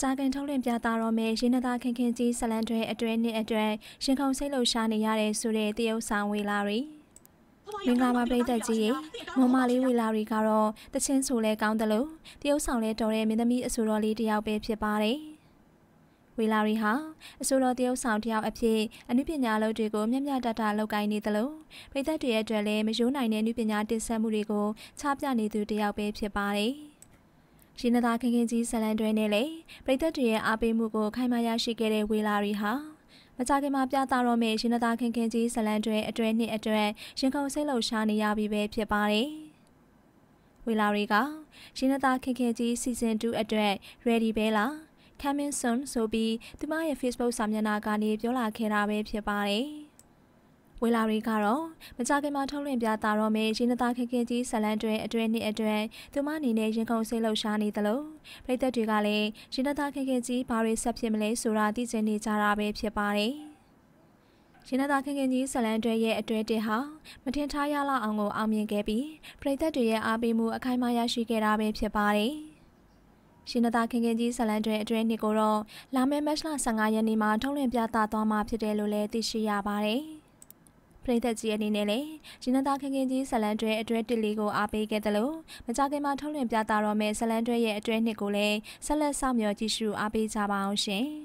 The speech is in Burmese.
ကြာခင်ထုတ်လွှင့်ပြသတော့မယ့်ရင်းနှသားခင်ခင်ကြီးဇလန်တွဲအတွဲနှစ်အတွဲရှင်ခုံစိတ်လှုပ်ရှားနေရတဲ့ဆိုတဲ့တရုတ်ဆောင်ဝေလာရီမင်္ဂလာပါပရိသတ်ကြီးရေမမလေးဝေလာရီကတော့တချင်းဆိုလဲကောင်းတယ်လို့တရုတ်ဆောင်လဲတော်တဲ့မင်းသမီးအဆိုတော်လေးတစ်ယောက်ပဲဖြစ်ပါတယ်ဝေလာရီဟာအဆိုတော်တရုတ်ဆောင်တယောက်အဖြစ်အနုပညာလုပ်တွေကိုမျက်မျှတတလောက်ကိုင်းနေတယ်လို့ပရိသတ်တွေရဲ့အတွက်လည်းမယိုးနိုင်တဲ့အနုပညာတင်ဆက်မှုတွေကိုချပြနေသူတယောက်ပဲဖြစ်ပါတယ် ရင်းနှသားခင်ခင်ကြီးဇလန်တွဲနဲ့လေပရိသတ်တွေရဲ့အားပေးမှုကိုခိုင်မာရရှိခဲ့တဲ့ဝေလာရီဟာမကြခင်မှာပြသတော့မယ့်ရင်းနှသားခင်ခင်ကြီးဇလန်တွဲအတွဲနှစ်အတွဲရင်ခုန်စိတ်လှုပ်ရှားနေရပြီပဲဖြစ်ပါတယ်။ဝေလာရီကရင်းနှသားခင်ခင်ကြီး season 2အတွက် ready ပဲလား coming soon ဆိုပြီးသူမရဲ့ Facebook စာမျက်နှာကနေပြောလာခဲ့တာပဲဖြစ်ပါတယ်။ ဝေလာရီကတော့မကြခင်မှာထုတ်လွှင့်ပြသတော့မယ့်ရင်းနှသားခင်ခင်ကြီးဇလန်တွဲအတွဲနှစ်အတွဲသူမအနေနဲ့ရင်ခုန်စိတ်လှုပ်ရှားနေသလိုပရိသတ်တွေကလည်းရင်းနှသားခင်ခင်ကြီးဘာတွေဆက်ဖြစ်မလဲဆိုတာသိချင်နေကြတာပဲဖြစ်ပါတယ်။ရှင်သာခင်ခင်ကြီးဇလန်တွဲရဲ့အတွဲတစ်ဟာမထင်ထားရလောက်အောင်ကိုအောင်မြင်ခဲ့ပြီးပရိသတ်တွေရဲ့အားပေးမှုအခိုင်အမာရရှိခဲ့တာပဲဖြစ်ပါတယ်။ရှင်သာခင်ခင်ကြီးဇလန်တွဲအတွဲနှစ်ကိုတော့လာမယ့်မတ်လ15ရက်နေ့မှာထုတ်လွှင့်ပြသသွားမှာဖြစ်တယ်လို့လည်းသိရှိရပါတယ်။ ပရိသတ်ကြီးအနေနဲ့လည်းရင်းနှသားခင်ခင်ကြီးဇလန်တွဲအတွဲတစ်လေးကိုအားပေးခဲ့တယ်လို့မကြခင်မှာထုတ်လွှင့်ပြသတော့မယ့်ဇလန်တွဲရဲ့အတွဲနှစ်ကိုလည်းဆက်လက်ဆောင်မျှော်ကြည့်ရှုအားပေးကြပါအောင်ရှင်။